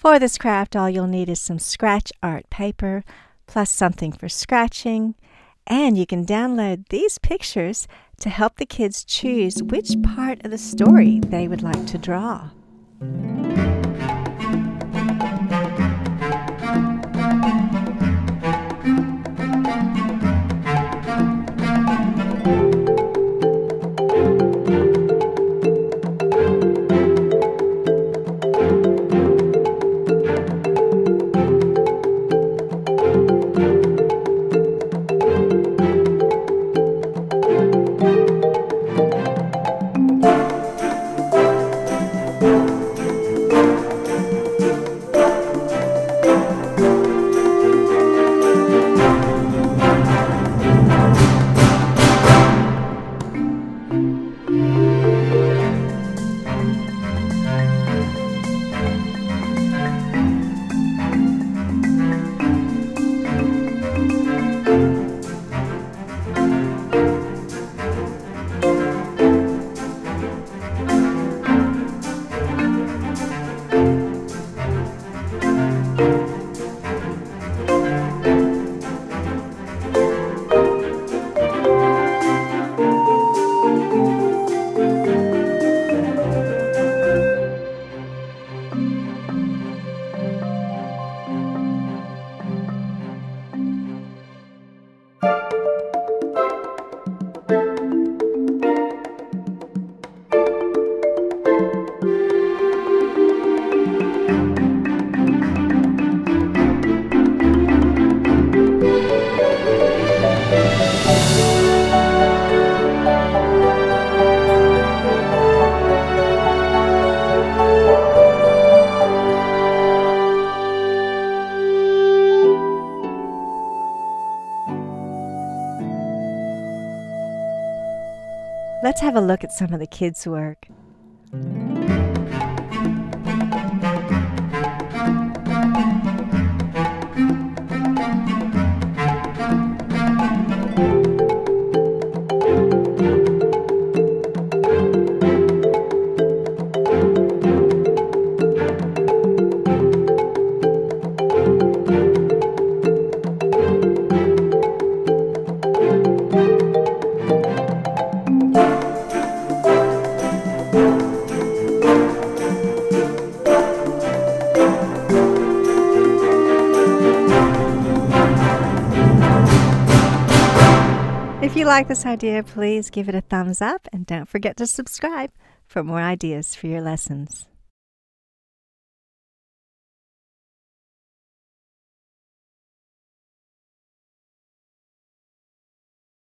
For this craft, all you'll need is some scratch art paper, plus something for scratching, and you can download these pictures to help the kids choose which part of the story they would like to draw. Let's have a look at some of the kids' work. If you like this idea, please give it a thumbs up and don't forget to subscribe for more ideas for your lessons.